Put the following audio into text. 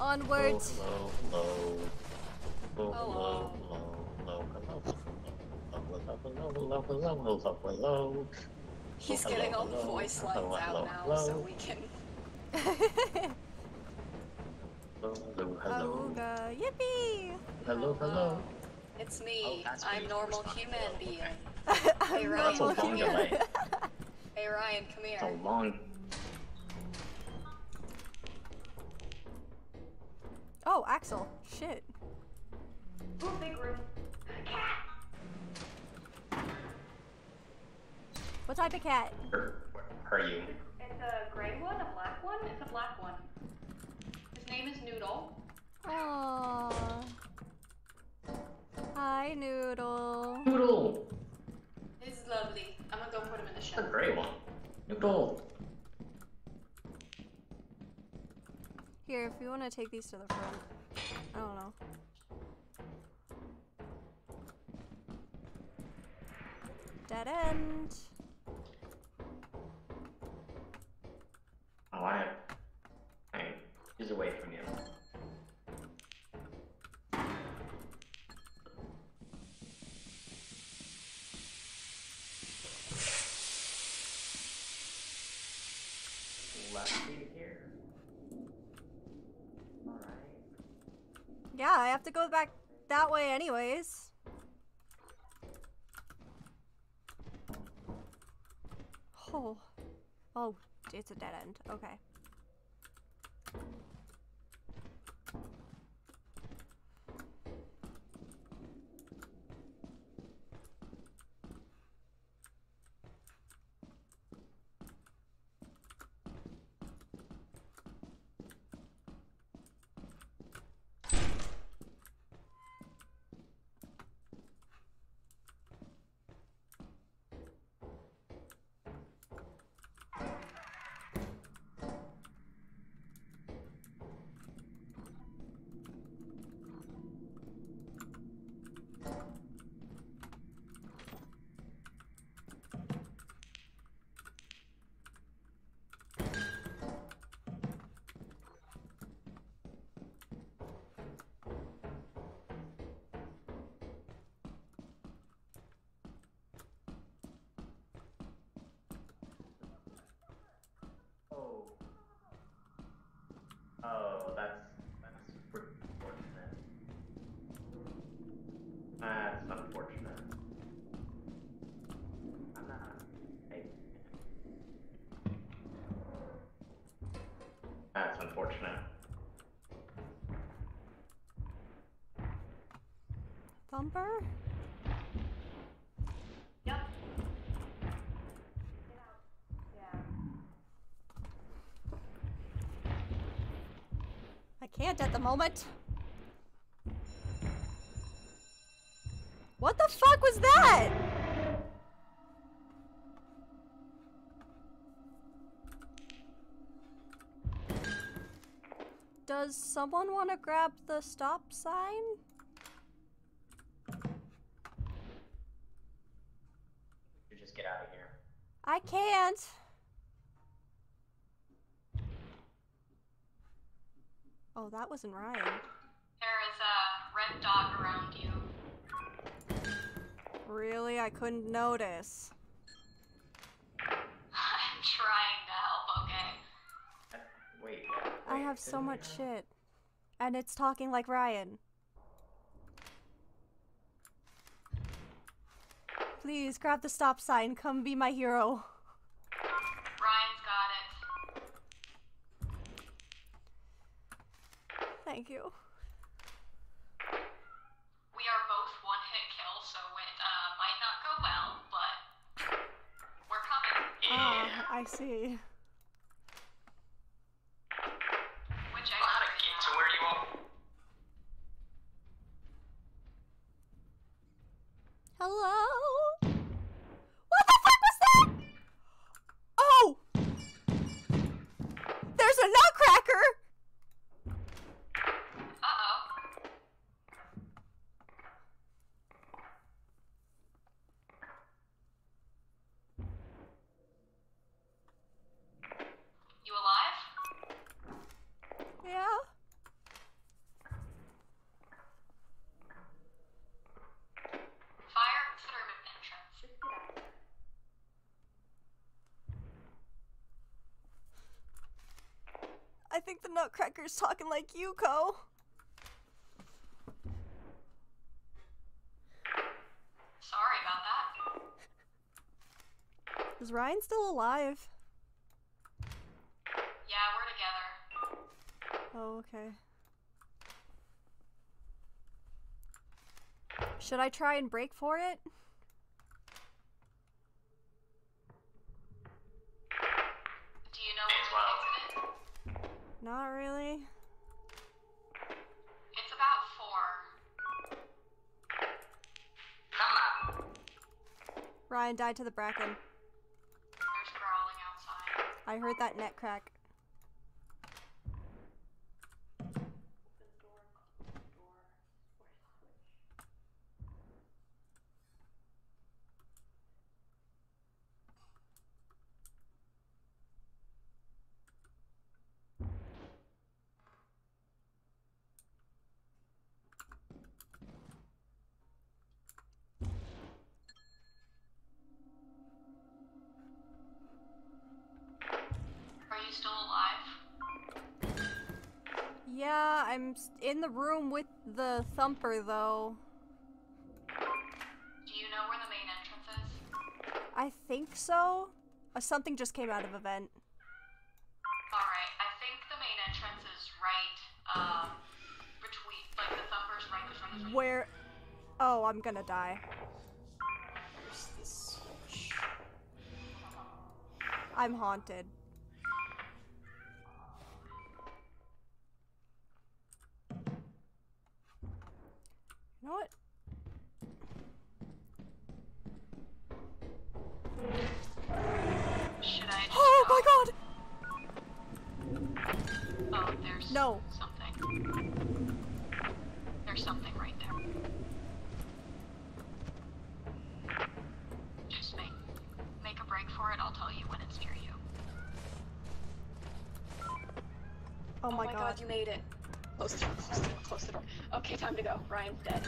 Onwards. Hello, hello. Hello, Hello. hello, hello, hello, hello, hello, hello, hello, hello. He's Hello, getting all the voice lines hello, out now, so we can. Hello, hello, Auga. Yippee! hello, hello. It's me. Oh, I'm normal human being. I'm Ryan. That's a long delay. Hey Ryan, come It's a here. long. Oh, Axel. Shit. Ooh, big room. Cat! What type of cat? Where, where are you? It's a gray one, a black one. It's a black one. His name is Noodle. Aww. Hi, Noodle. Noodle. This is lovely. I'm gonna go put him in the It's a gray one. Noodle. Here, if you want to take these to the front. I don't know. Dead end. Oh, I have. Hey, he's away from you. Lefty here. Alright. Yeah, I have to go back that way anyways. Oh. Oh, it's a dead end. Okay. Oh. Oh, that's that's unfortunate. That's unfortunate. I'm not. Hey. That's unfortunate. Thumper? Yep. Get out. Yeah. I can't at the moment. What the fuck was that? Does someone want to grab the stop sign? You just get out of here. I can't. Oh, that wasn't Ryan. There is a red dot around you. Really? I couldn't notice. I'm trying to help, okay? Uh, Wait. I have so much have- shit. And it's talking like Ryan. Please grab the stop sign. Come be my hero. Thank you. We are both one hit kill, so it uh, might not go well, but we're coming. Ah, I see. Which know how to get to where you are. Hello? What the fuck was that? Oh! There's a nutcracker! Uh oh. Nutcracker's talking like Yuko. Sorry about that. Is Ryan still alive? Yeah, we're together. Oh, okay. Should I try and break for it? Do you know It's where wild. the exit is? Not really. It's about four. Come on. Ryan died to the bracken. There's growling outside. I heard that net crack. Yeah, I'm in the room with the thumper though. Do you know where the main entrance is? I think so. Uh, something just came out of a vent. Alright, I think the main entrance is right, um, between, like, the thumper's right between the Where? Oh, I'm gonna die. Where's this switch? I'm haunted. You know what? Should I just Oh go? my god! Oh, there's No. something. There's something right there. Just make make a break for it. I'll tell you when it's near you. Oh my, oh god. you made it. Close the door, close the door, close the door. Okay, time to go. Ryan's dead.